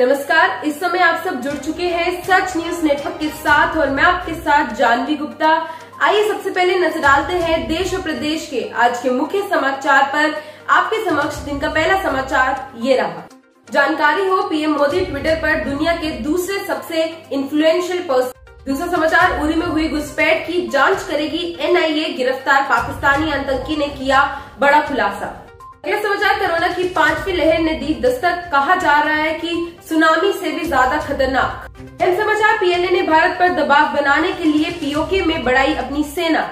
नमस्कार, इस समय आप सब जुड़ चुके हैं सच न्यूज़ नेटवर्क के साथ और मैं आपके साथ जानवी गुप्ता। आइए सबसे पहले नज़र डालते हैं देश और प्रदेश के आज के मुख्य समाचार पर। आपके समक्ष दिन का पहला समाचार ये रहा। जानकारी हो, पीएम मोदी ट्विटर पर दुनिया के दूसरे सबसे इन्फ्लुएंशियल पर्सन दूसरा समाचार, उरी में हुई घुसपैठ की जाँच करेगी एनआईए, गिरफ़्तार पाकिस्तानी आतंकी ने किया बड़ा खुलासा। अगला समाचार कोरोना की पांचवी लहर ने दी दस्तक। कहा जा रहा है कि सुनामी से भी ज़्यादा खतरनाक। एम समाचार, पीएलए ने भारत पर दबाव बनाने के लिए पीओके में बढ़ाई अपनी सेना।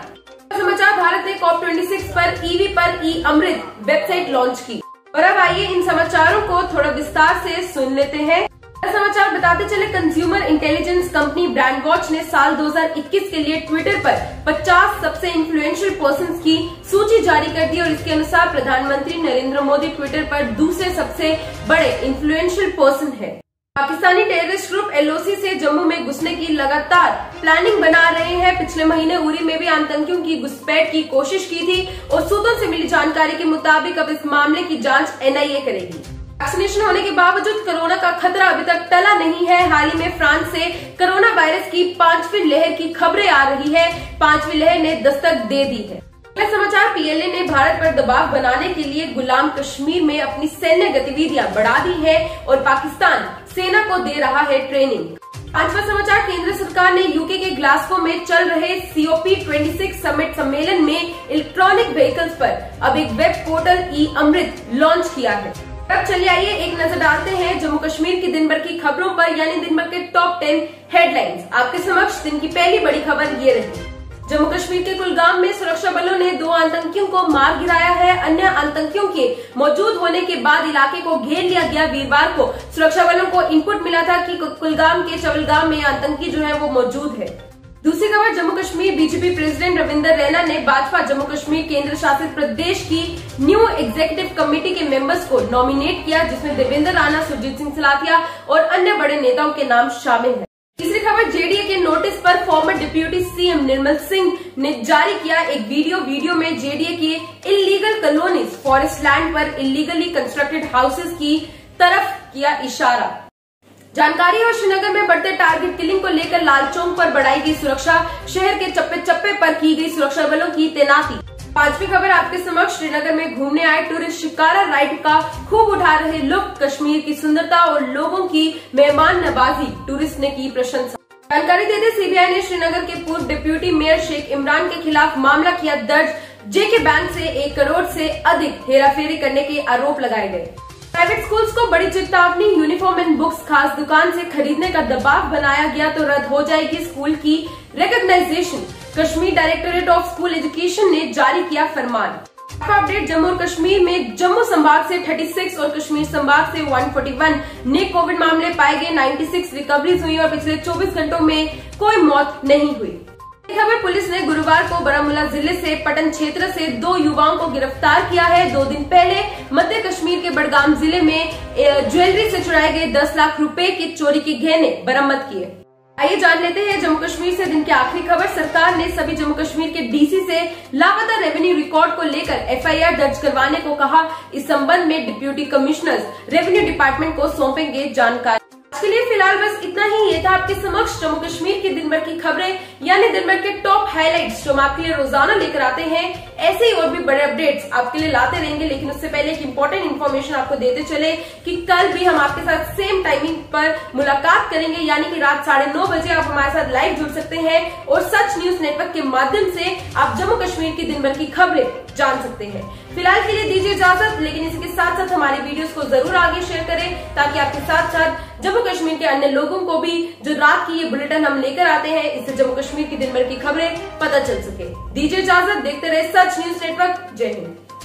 समाचार, भारत ने कॉप 26 पर ईवी पर ई अमृत वेबसाइट लॉन्च की। और अब आइए इन समाचारों को थोड़ा विस्तार से सुन लेते हैं। समाचार बताते चले consumer intelligence company brand watch ने साल 2021 के लिए ट्विटर पर 50 सबसे इन्फ्लुएंशियल पर्सन की सूची जारी कर दी और इसके अनुसार प्रधानमंत्री नरेंद्र मोदी ट्विटर पर दूसरे सबसे बड़े इन्फ्लुएंशियल पर्सन है। पाकिस्तानी टेररिस्ट ग्रुप एलओसी से जम्मू में घुसने की लगातार प्लानिंग बना रहे हैं। पिछले महीने उरी में भी आतंकियों की घुसपैठ की कोशिश की थी और सूत्रों से मिली जानकारी के मुताबिक अब इस मामले की जाँच एनआईए करेगी। वैक्सीनेशन होने के बावजूद कोरोना का खतरा अभी तक टला नहीं है। हाल ही में फ्रांस से कोरोना वायरस की पांचवी लहर की खबरें आ रही है। पांचवी लहर ने दस्तक दे दी है। अगला समाचार पीएलए ने भारत पर दबाव बनाने के लिए गुलाम कश्मीर में अपनी सैन्य गतिविधियाँ बढ़ा दी है और पाकिस्तान सेना को दे रहा है ट्रेनिंग। पांचवा समाचार, केंद्र सरकार ने यूके के ग्लासगो में चल रहे सीओपी 26 समिट सम्मेलन में इलेक्ट्रॉनिक व्हीकल्स पर अब एक web portal e Amrit launch किया है। अब चलिए आइए, एक नज़र डालते हैं जम्मू कश्मीर की दिन भर की खबरों पर, यानी दिन भर के टॉप टेन हेडलाइंस आपके समक्ष दिन की पहली बड़ी खबर ये रही। जम्मू कश्मीर के कुलगाम में सुरक्षा बलों ने दो आतंकियों को मार गिराया है। अन्य आतंकियों के मौजूद होने के बाद इलाके को घेर लिया गया। वीरवार को सुरक्षा बलों को इनपुट मिला था कि कुलगाम के चवलगाम में आतंकी जो है वो मौजूद है। दूसरी खबर, जम्मू कश्मीर बीजेपी प्रेसिडेंट रविंदर रैना ने भाजपा जम्मू कश्मीर केंद्र शासित प्रदेश की न्यू एग्जीक्यूटिव कमेटी के मेंबर्स को नॉमिनेट किया, जिसमें देवेंद्र राणा, सुरजीत सिंह सलाथिया और अन्य बड़े नेताओं के नाम शामिल हैं। तीसरी खबर, जेडीए के नोटिस पर former deputy CM Nirmal Singh ने जारी किया एक वीडियो वीडियो में जेडीए के इलीगल कॉलोनीज फॉरेस्ट लैंड पर इलीगली कंस्ट्रक्टेड हाउसेज की तरफ़ किया इशारा जानकारी और श्रीनगर में बढ़ते टारगेट किलिंग को लेकर लाल चौक पर बढ़ाई गई सुरक्षा, शहर के चप्पे चप्पे पर की गई सुरक्षा बलों की तैनाती। पांचवी खबर आपके समक्ष, श्रीनगर में घूमने आए टूरिस्ट शिकारा राइड का खूब उठा रहे लुक कश्मीर की सुंदरता और लोगों की मेहमान नवाजी टूरिस्ट ने की प्रशंसा। जानकारी देते सीबीआई ने श्रीनगर के पूर्व डिप्यूटी मेयर शेख इमरान के खिलाफ मामला किया दर्ज, जेके बैंक से एक करोड़ से अधिक हेराफेरी करने के आरोप लगाए गए। प्राइवेट स्कूल्स को बड़ी चेतावनी यूनिफॉर्म एंड बुक्स खास दुकान से खरीदने का दबाव बनाया गया तो रद्द हो जाएगी स्कूल की recognisation Kashmir directorate of school education ने जारी किया फरमान। अपडेट जम्मू और कश्मीर में जम्मू संभाग से 36 और कश्मीर संभाग से 141 नए कोविड मामले पाए गए 96 रिकवरीज हुई और पिछले 24 घंटों में कोई मौत नहीं हुई। खबर, पुलिस ने गुरुवार को बारामूला ज़िले से पटन क्षेत्र से दो युवाओं को गिरफ़्तार किया है। दो दिन पहले कश्मीर के बड़गाम ज़िले में ज्वेलरी से चुराए गए 10 लाख रुपए की चोरी के गहने बरामद किए। आइए जान लेते हैं, जम्मू कश्मीर से दिन की आखिरी खबर। सरकार ने सभी जम्मू कश्मीर के डीसी से लापता रेवेन्यू रिकॉर्ड को लेकर एफआईआर दर्ज करवाने को कहा। इस संबंध में डिप्यूटी कमिश्नर रेवेन्यू डिपार्टमेंट को सौंपेंगे जानकारी। आज के लिए फ़िलहाल बस इतना ही, ये था आपके समक्ष जम्मू कश्मीर के दिन भर की खबरें, यानी दिन भर के टॉप हाइलाइट्स जो हम आपके लिए रोज़ाना लेकर आते हैं, ऐसे ही और भी बड़े अपडेट्स आपके लिए लाते रहेंगे, लेकिन उससे पहले एक इम्पोर्टेंट इन्फॉर्मेशन आपको देते चले कि कल भी हम आपके साथ सेम टाइमिंग पर मुलाकात करेंगे, यानी कि रात साढ़े नौ बजे आप हमारे साथ लाइव जुड़ सकते हैं और सच न्यूज़ नेटवर्क के माध्यम से आप जम्मू कश्मीर की दिन भर की खबरें जान सकते हैं। फ़िलहाल के लिए दीजिए इजाज़त, लेकिन इसके साथ साथ हमारे वीडियोस को ज़रूर आगे शेयर करें, ताकि आपके साथ साथ जम्मू कश्मीर के अन्य लोगों को भी जो रात की ये बुलेटिन हम लेकर आते हैं, इससे जम्मू कश्मीर की दिन भर की खबरें पता चल सके। दीजिए इजाज़त, देखते रहे सच न्यूज़ नेटवर्क। जय हिंद।